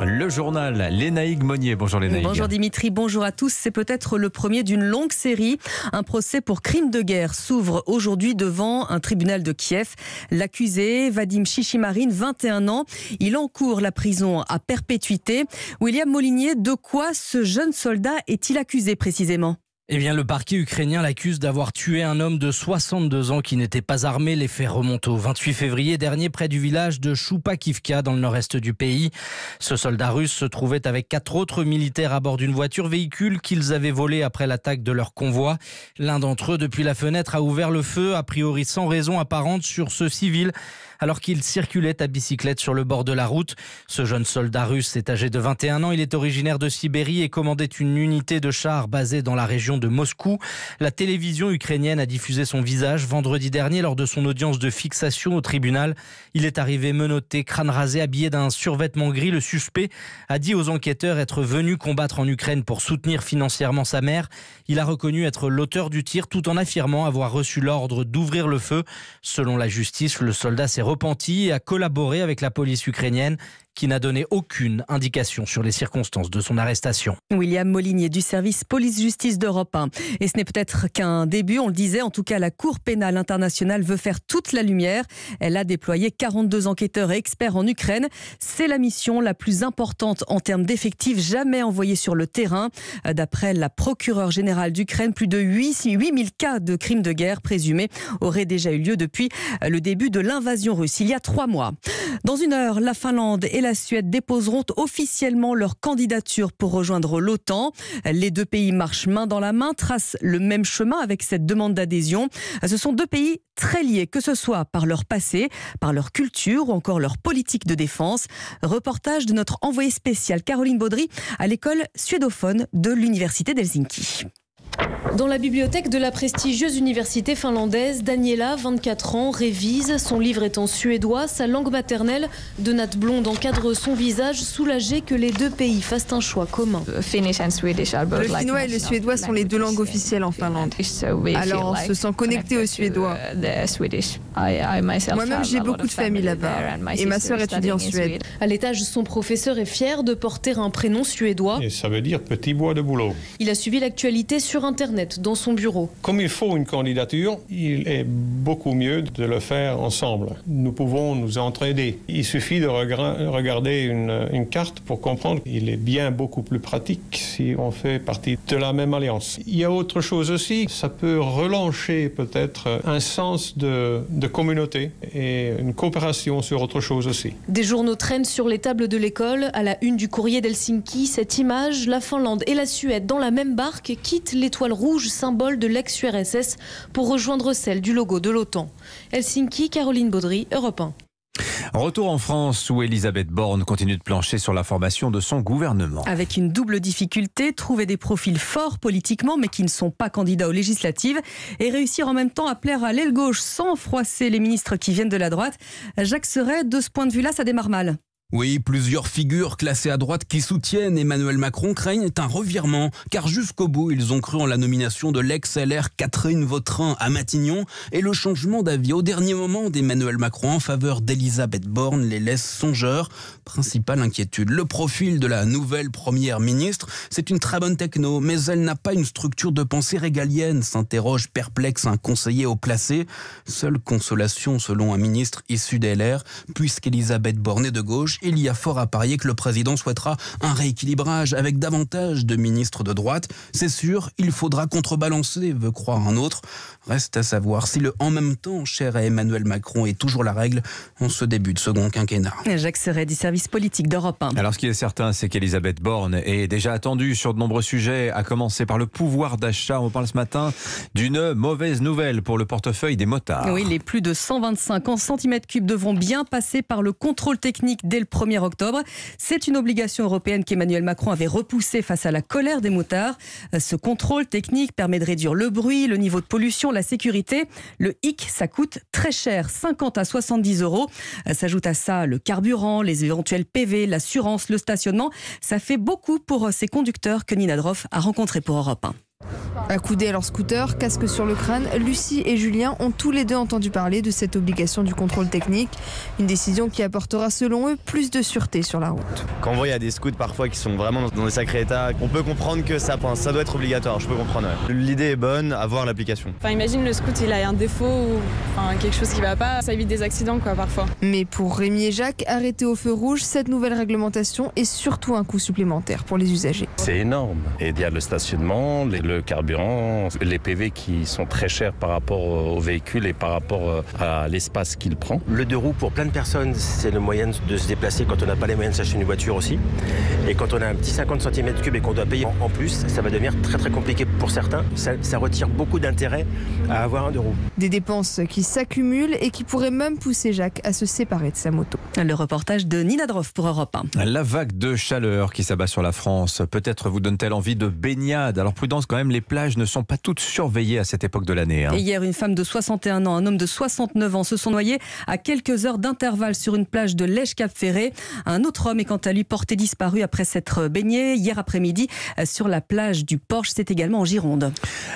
Le journal, Lénaïque Monnier. Bonjour Lénaïque. Bonjour Dimitri, bonjour à tous. C'est peut-être le premier d'une longue série. Un procès pour crime de guerre s'ouvre aujourd'hui devant un tribunal de Kiev. L'accusé, Vadim Chichimarine, 21 ans, il encourt la prison à perpétuité. William Molinier, de quoi ce jeune soldat est-il accusé précisément? Eh bien, le parquet ukrainien l'accuse d'avoir tué un homme de 62 ans qui n'était pas armé. Les faits remontent au 28 février dernier près du village de Choupakivka dans le nord-est du pays. Ce soldat russe se trouvait avec quatre autres militaires à bord d'une voiture véhicule qu'ils avaient volé après l'attaque de leur convoi. L'un d'entre eux, depuis la fenêtre, a ouvert le feu, a priori sans raison apparente, sur ce civil alors qu'il circulait à bicyclette sur le bord de la route. Ce jeune soldat russe est âgé de 21 ans. Il est originaire de Sibérie et commandait une unité de chars basée dans la région de Moscou. La télévision ukrainienne a diffusé son visage vendredi dernier lors de son audience de fixation au tribunal. Il est arrivé menotté, crâne rasé, habillé d'un survêtement gris. Le suspect a dit aux enquêteurs être venu combattre en Ukraine pour soutenir financièrement sa mère. Il a reconnu être l'auteur du tir tout en affirmant avoir reçu l'ordre d'ouvrir le feu. Selon la justice, le soldat s'est repenti et a collaboré avec la police ukrainienne qui n'a donné aucune indication sur les circonstances de son arrestation. William Molinier du service police-justice d'Europe 1. Et ce n'est peut-être qu'un début, on le disait, en tout cas la Cour pénale internationale veut faire toute la lumière. Elle a déployé 42 enquêteurs et experts en Ukraine. C'est la mission la plus importante en termes d'effectifs jamais envoyés sur le terrain. D'après la procureure générale d'Ukraine, plus de 8000 cas de crimes de guerre présumés auraient déjà eu lieu depuis le début de l'invasion russe, il y a trois mois. Dans une heure, la Finlande et la la Suède déposeront officiellement leur candidature pour rejoindre l'OTAN. Les deux pays marchent main dans la main, tracent le même chemin avec cette demande d'adhésion. Ce sont deux pays très liés, que ce soit par leur passé, par leur culture ou encore leur politique de défense. Reportage de notre envoyée spéciale Caroline Baudry à l'école suédophone de l'Université d'Helsinki. Dans la bibliothèque de la prestigieuse université finlandaise, Daniela, 24 ans, révise. Son livre est en suédois, sa langue maternelle. Donat Blonde encadre son visage, soulagé que les deux pays fassent un choix commun. Le finnois et le suédois sont les deux langues officielles en Finlande. Alors on se sent connecté au suédois. Moi-même, j'ai beaucoup de famille là-bas. Et ma sœur étudie en Suède. À l'étage, son professeur est fier de porter un prénom suédois. Et ça veut dire petit bois de boulot. Il a suivi l'actualité sur Internet dans son bureau. Comme il faut une candidature, il est beaucoup mieux de le faire ensemble. Nous pouvons nous entraider. Il suffit de regarder une, une carte pour comprendre qu'il est bien beaucoup plus pratique si on fait partie de la même alliance. Il y a autre chose aussi, ça peut relancer peut-être un sens de, de communauté et une coopération sur autre chose aussi. Des journaux traînent sur les tables de l'école. À la une du courrier d'Helsinki, cette image, la Finlande et la Suède dans la même barque quittent les l'étoile rouge, symbole de l'ex-URSS, pour rejoindre celle du logo de l'OTAN. Helsinki, Caroline Baudry, Europe 1. Retour en France où Elisabeth Borne continue de plancher sur la formation de son gouvernement. Avec une double difficulté, trouver des profils forts politiquement mais qui ne sont pas candidats aux législatives et réussir en même temps à plaire à l'aile gauche sans froisser les ministres qui viennent de la droite. Jacques Serret, de ce point de vue-là, ça démarre mal. Oui, plusieurs figures classées à droite qui soutiennent Emmanuel Macron craignent un revirement, car jusqu'au bout, ils ont cru en la nomination de l'ex-LR Catherine Vautrin à Matignon et le changement d'avis au dernier moment d'Emmanuel Macron en faveur d'Elisabeth Borne les laisse songeurs. Principale inquiétude, le profil de la nouvelle première ministre, c'est une très bonne techno, mais elle n'a pas une structure de pensée régalienne, s'interroge perplexe un conseiller au placé. Seule consolation selon un ministre issu d'LR, puisqu'Elisabeth Borne est de gauche, il y a fort à parier que le président souhaitera un rééquilibrage avec davantage de ministres de droite. C'est sûr, il faudra contrebalancer, veut croire un autre. Reste à savoir si le en même temps cher à Emmanuel Macron est toujours la règle en ce début de second quinquennat. Jacques Serret du service politique d'Europe 1. Alors ce qui est certain, c'est qu'Elisabeth Borne est déjà attendue sur de nombreux sujets, à commencer par le pouvoir d'achat. On parle ce matin d'une mauvaise nouvelle pour le portefeuille des motards. Oui, les plus de 125 en centimètres cubes devront bien passer par le contrôle technique dès le 1er octobre. C'est une obligation européenne qu'Emmanuel Macron avait repoussée face à la colère des motards. Ce contrôle technique permet de réduire le bruit, le niveau de pollution, la sécurité. Le hic, ça coûte très cher, 50 à 70 euros. S'ajoute à ça le carburant, les éventuels PV, l'assurance, le stationnement. Ça fait beaucoup pour ces conducteurs que Nina Droff a rencontrés pour Europe 1. Accoudés à leur scooter, casque sur le crâne, Lucie et Julien ont tous les deux entendu parler de cette obligation du contrôle technique. Une décision qui apportera selon eux plus de sûreté sur la route. Quand on voit il y a des scouts parfois qui sont vraiment dans des sacrés états, on peut comprendre que ça, ça doit être obligatoire, je peux comprendre. L'idée est bonne, à voir l'application. Enfin imagine le scout il a un défaut ou enfin, quelque chose qui va pas, ça évite des accidents quoi parfois. Mais pour Rémi et Jacques, arrêtés au feu rouge, cette nouvelle réglementation est surtout un coût supplémentaire pour les usagers. C'est énorme. Et il y a le stationnement, le carburant, les PV qui sont très chers par rapport au véhicule et par rapport à l'espace qu'il prend. Le deux roues pour plein de personnes, c'est le moyen de se déplacer quand on n'a pas les moyens de s'acheter une voiture aussi. Et quand on a un petit 50 cm3 et qu'on doit payer en plus, ça va devenir très très compliqué pour certains. Ça, ça retire beaucoup d'intérêt à avoir un deux roues. Des dépenses qui s'accumulent et qui pourraient même pousser Jacques à se séparer de sa moto. Le reportage de Nina Droff pour Europe 1. La vague de chaleur qui s'abat sur la France, peut-être vous donne-t-elle envie de baignade? Alors prudence quand même, les plages ne sont pas toutes surveillées à cette époque de l'année. Hein. Hier, une femme de 61 ans, un homme de 69 ans se sont noyés à quelques heures d'intervalle sur une plage de Lèche-Cap-Ferré. Un autre homme est quant à lui porté disparu après s'être baigné hier après-midi sur la plage du Porche. C'est également en Gironde.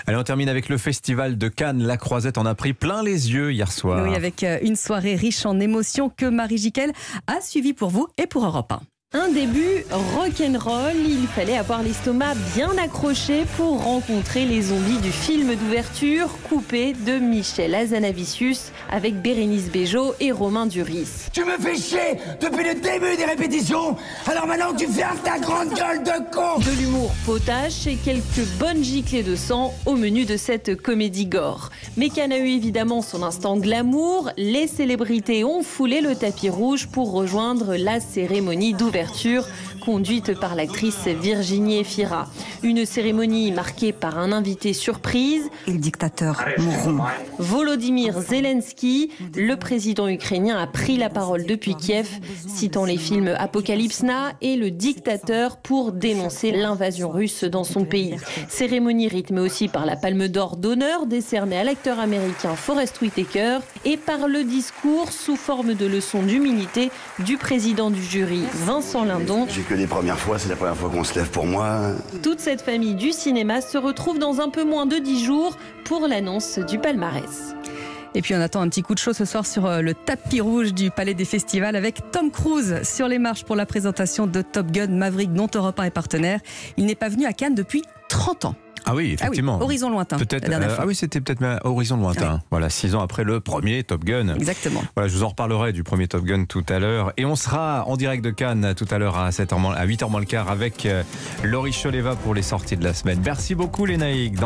Allez, on termine avec le festival de Cannes. La Croisette en a pris plein les yeux hier soir. Oui, avec une soirée riche en émotions que Marie Jiquel a suivi pour vous et pour Europe 1. Un début rock'n'roll, il fallait avoir l'estomac bien accroché pour rencontrer les zombies du film d'ouverture coupé de Michel Azanavicius avec Bérénice Bejo et Romain Duris. Tu me fais chier depuis le début des répétitions, alors maintenant tu fermes ta grande gueule de con De l'humour potache et quelques bonnes giclées de sang au menu de cette comédie gore. Mais Cannes a eu évidemment son instant glamour, les célébrités ont foulé le tapis rouge pour rejoindre la cérémonie d'ouverture couverture conduite par l'actrice Virginie Efira. Une cérémonie marquée par un invité surprise. Et le dictateur mourant. Volodymyr Zelensky, le président ukrainien, a pris la parole depuis Kiev, citant les films Apocalypse Now et Le dictateur pour dénoncer l'invasion russe dans son pays. Cérémonie rythmée aussi par la palme d'or d'honneur décernée à l'acteur américain Forrest Whitaker et par le discours sous forme de leçon d'humilité du président du jury Vincent Lindon. J'ai que des premières fois, c'est la première fois qu'on se lève pour moi. Toute cette famille du cinéma se retrouve dans un peu moins de 10 jours pour l'annonce du palmarès. Et puis on attend un petit coup de chaud ce soir sur le tapis rouge du Palais des Festivals avec Tom Cruise sur les marches pour la présentation de Top Gun Maverick dont Europe 1 est partenaire. Il n'est pas venu à Cannes depuis 30 ans. Ah oui, effectivement. Ah oui, horizon lointain. Peut-être. Euh, ah oui, c'était peut-être Horizon lointain. Oui. Voilà, six ans après le premier Top Gun. Exactement. Voilà, je vous en reparlerai du premier Top Gun tout à l'heure. Et on sera en direct de Cannes tout à l'heure à 7h, à 8h moins le quart avec Laurie Choleva pour les sorties de la semaine. Merci beaucoup, les naïcs.